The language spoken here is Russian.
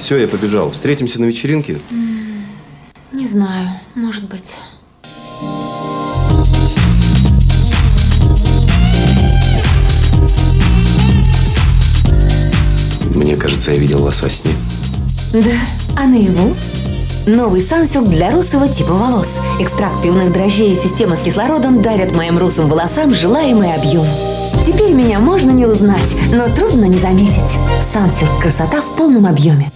Все, я побежал. Встретимся на вечеринке? Не знаю, может быть. Мне кажется, я видел вас во сне. Да, а наяву? Новый сансилк для русого типа волос. Экстракт пивных дрожжей и система с кислородом дарят моим русым волосам желаемый объем. Теперь меня можно не узнать, но трудно не заметить. Сансилк – красота в полном объеме.